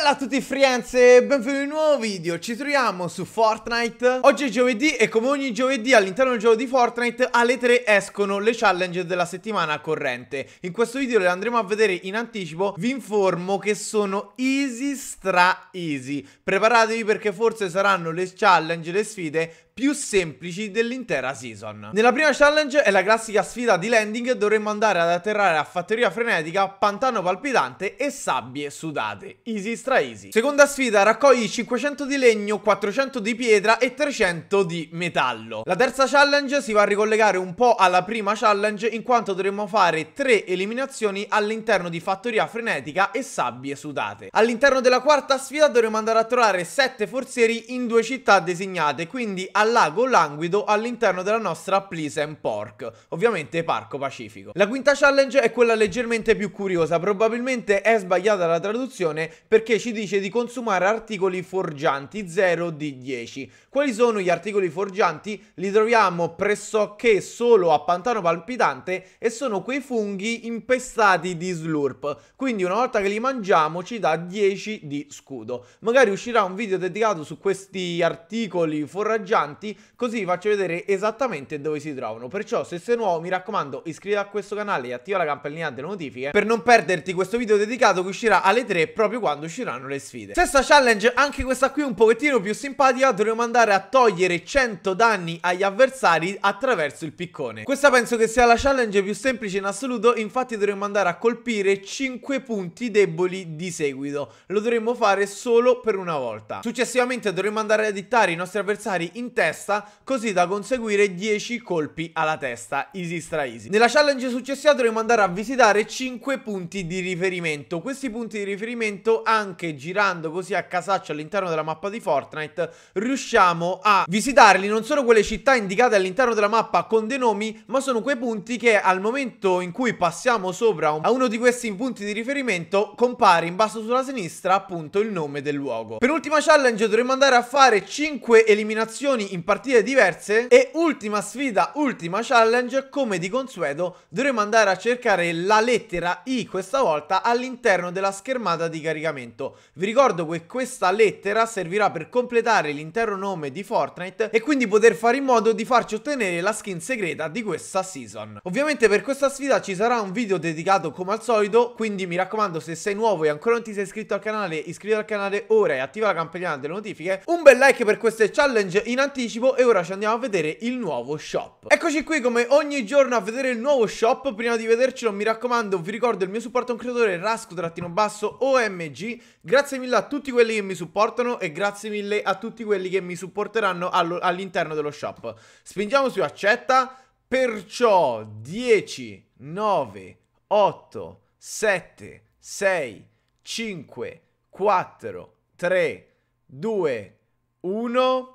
Bella a tutti friends e benvenuti in un nuovo video, ci troviamo su Fortnite. Oggi è giovedì e come ogni giovedì all'interno del gioco di Fortnite alle 3 escono le challenge della settimana corrente. In questo video le andremo a vedere in anticipo, vi informo che sono easy stra easy. Preparatevi perché forse saranno le challenge, le sfide più semplici dell'intera season. Nella prima challenge è la classica sfida di landing, dovremmo andare ad atterrare a Fattoria Frenetica, Pantano Palpitante e Sabbie Sudate. Easy stra easy. Seconda sfida, raccogli 500 di legno, 400 di pietra e 300 di metallo. La terza challenge si va a ricollegare un po' alla prima challenge in quanto dovremmo fare 3 eliminazioni all'interno di Fattoria Frenetica e Sabbie Sudate. All'interno della quarta sfida dovremo andare a trovare 7 forzieri in due città designate, quindi alla lago languido all'interno della nostra Pleasant Pork, ovviamente Parco Pacifico. La quinta challenge è quella leggermente più curiosa, probabilmente è sbagliata la traduzione perché ci dice di consumare articoli forgianti 0 di 10. Quali sono gli articoli forgianti? Li troviamo pressoché solo a Pantano Palpitante e sono quei funghi impestati di slurp, quindi una volta che li mangiamo ci dà 10 di scudo. Magari uscirà un video dedicato su questi articoli foraggianti avanti così vi faccio vedere esattamente dove si trovano. Perciò se sei nuovo mi raccomando iscriviti a questo canale e attiva la campanellina delle notifiche per non perderti questo video dedicato che uscirà alle 3 proprio quando usciranno le sfide. Sesta challenge anche questa qui un pochettino più simpatica dovremo andare a togliere 100 danni agli avversari attraverso il piccone. Questa penso che sia la challenge più semplice in assoluto infatti dovremo andare a colpire 5 punti deboli di seguito. Lo dovremo fare solo per una volta. Successivamente dovremo andare a dittare i nostri avversari in testa così da conseguire 10 colpi alla testa, easy stra easy. Nella challenge successiva dovremo andare a visitare 5 punti di riferimento. Questi punti di riferimento anche girando così a casaccio all'interno della mappa di Fortnite riusciamo a visitarli non solo quelle città indicate all'interno della mappa con dei nomi ma sono quei punti che al momento in cui passiamo sopra a uno di questi punti di riferimento compare in basso sulla sinistra appunto il nome del luogo. Per ultima challenge dovremo andare a fare 5 eliminazioni in partite diverse e ultima sfida, ultima challenge, come di consueto dovremo andare a cercare la lettera I questa volta all'interno della schermata di caricamento. Vi ricordo che questa lettera servirà per completare l'intero nome di Fortnite e quindi poter fare in modo di farci ottenere la skin segreta di questa season. Ovviamente per questa sfida ci sarà un video dedicato come al solito, quindi mi raccomando se sei nuovo e ancora non ti sei iscritto al canale, iscriviti al canale ora e attiva la campanellina delle notifiche. Un bel like per queste challenge in anticipo anticipo e ora ci andiamo a vedere il nuovo shop. Eccoci qui come ogni giorno a vedere il nuovo shop. Prima di vedercelo mi raccomando vi ricordo il mio supporto a un creatore rasco-omg. Grazie mille a tutti quelli che mi supportano e grazie mille a tutti quelli che mi supporteranno all'interno dello shop. Spingiamo su accetta. Perciò 10, 9, 8, 7, 6, 5, 4, 3, 2, 1...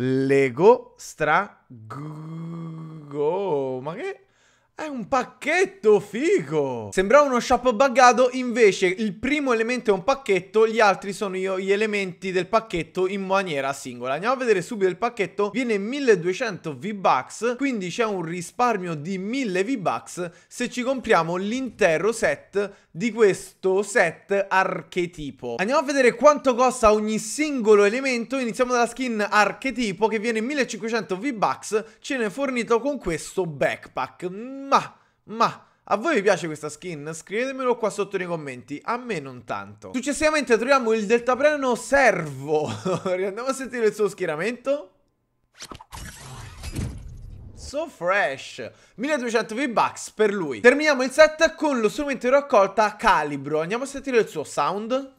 Lego stra go. Ma che è un pacchetto figo! Sembrava uno shop buggato, invece il primo elemento è un pacchetto, gli altri sono gli elementi del pacchetto in maniera singola. Andiamo a vedere subito il pacchetto, viene 1200 V-Bucks, quindi c'è un risparmio di 1000 V-Bucks se ci compriamo l'intero set di questo set archetipo. Andiamo a vedere quanto costa ogni singolo elemento, iniziamo dalla skin archetipo che viene 1500 V-Bucks, ce n'è fornito con questo backpack ma, ma... A voi vi piace questa skin? Scrivetemelo qua sotto nei commenti, a me non tanto. Successivamente troviamo il deltaplano servo. Andiamo a sentire il suo schieramento. So fresh 1200 V-Bucks per lui Terminiamo il set con lo strumento di raccolta calibro Andiamo a sentire il suo sound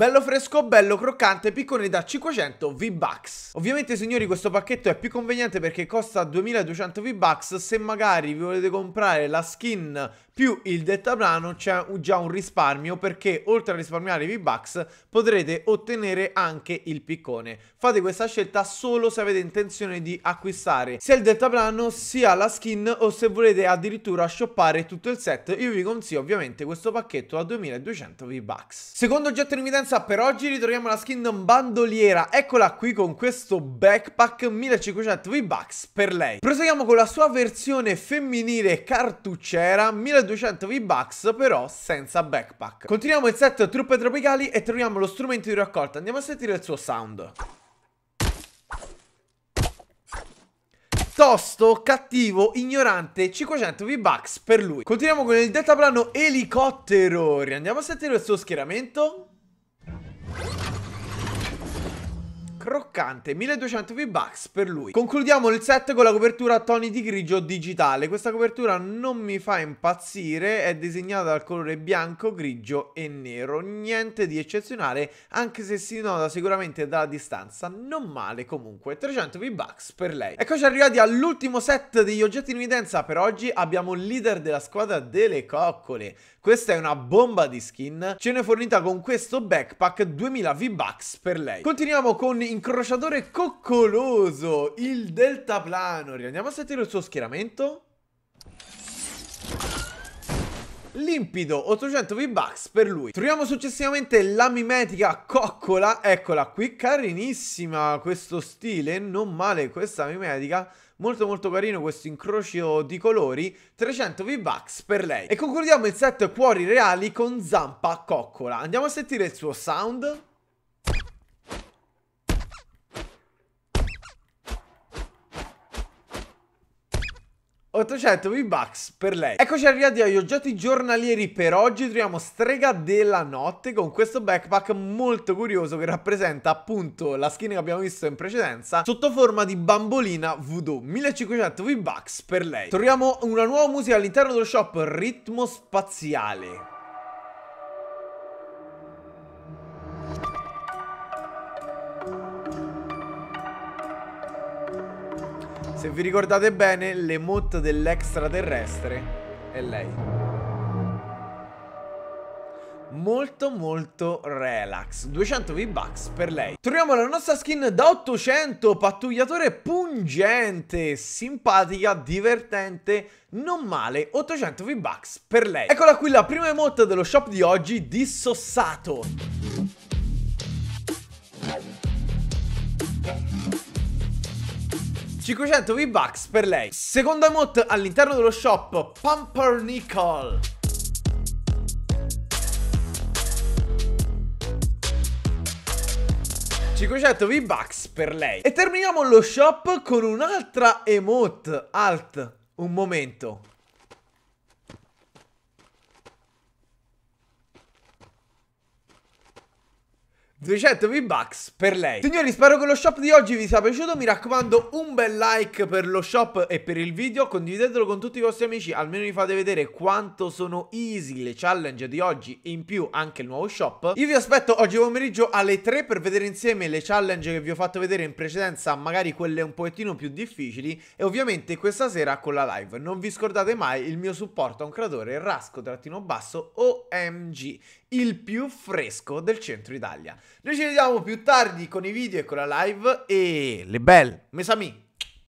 Bello fresco, bello croccante, piccone da 500 V-Bucks. Ovviamente signori questo pacchetto è più conveniente perché costa 2200 V-Bucks. Se magari vi volete comprare la skin più il deltaplano c'è già un risparmio perché oltre a risparmiare i V-Bucks potrete ottenere anche il piccone. Fate questa scelta solo se avete intenzione di acquistare sia il deltaplano sia la skin o se volete addirittura shoppare tutto il set. Io vi consiglio ovviamente questo pacchetto a 2200 V-Bucks. Secondo oggetto in evidenza evidenza per oggi ritroviamo la skin bandoliera Eccola qui con questo backpack 1500 V-Bucks per lei Proseguiamo con la sua versione femminile cartucciera 1200 V-Bucks però senza backpack Continuiamo il set truppe tropicali e troviamo lo strumento di raccolta Andiamo a sentire il suo sound Tosto, cattivo, ignorante, 500 V-Bucks per lui. Continuiamo con il deltaplano elicottero. Riandiamo a sentire il suo schieramento. Croccante 1200 V-Bucks per lui. Concludiamo il set con la copertura a toni di grigio digitale. Questa copertura non mi fa impazzire È disegnata dal colore bianco, grigio e nero. Niente di eccezionale Anche se si nota sicuramente dalla distanza Non male comunque. 300 V-Bucks per lei. Eccoci arrivati all'ultimo set degli oggetti in evidenza. Per oggi abbiamo il leader della squadra delle coccole Questa è una bomba di skin Ce n'è fornita con questo backpack 2000 V-Bucks per lei. Continuiamo con incrociatore coccoloso, il deltaplano. Andiamo a sentire il suo schieramento. Limpido, 800 V-Bucks per lui. Troviamo successivamente la mimetica coccola. Eccola qui, carinissima questo stile. Non male questa mimetica Molto molto carino questo incrocio di colori. 300 V-Bucks per lei. E concludiamo il set cuori reali con zampa coccola. Andiamo a sentire il suo sound 800 V-Bucks per lei. Eccoci arrivati agli oggetti giornalieri per oggi. Troviamo Strega della Notte con questo backpack molto curioso Che rappresenta appunto la skin che abbiamo visto in precedenza Sotto forma di bambolina voodoo 1500 V-Bucks per lei. Troviamo una nuova musica all'interno dello shop Ritmo Spaziale Se vi ricordate bene, l'emote dell'extraterrestre è lei. Molto molto relax. 200 V-Bucks per lei. Troviamo la nostra skin da 800 Pattugliatore pungente Simpatica, divertente Non male 800 V-Bucks per lei. Eccola qui la prima emote dello shop di oggi Dissossato 500 V-Bucks per lei. Seconda emote all'interno dello shop Pumpernickel. 500 V-Bucks per lei. E terminiamo lo shop con un'altra emote. Alt, un momento 200 V-Bucks per lei. Signori spero che lo shop di oggi vi sia piaciuto. Mi raccomando un bel like per lo shop e per il video. Condividetelo con tutti i vostri amici. Almeno vi fate vedere quanto sono easy le challenge di oggi E in più anche il nuovo shop. Io vi aspetto oggi pomeriggio alle 3 Per vedere insieme le challenge che vi ho fatto vedere in precedenza Magari quelle un pochettino più difficili. E ovviamente questa sera con la live. Non vi scordate mai il mio supporto a un creatore Rasco-basso OMG il più fresco del centro Italia. Noi ci vediamo più tardi con i video e con la live e le belle, mesami.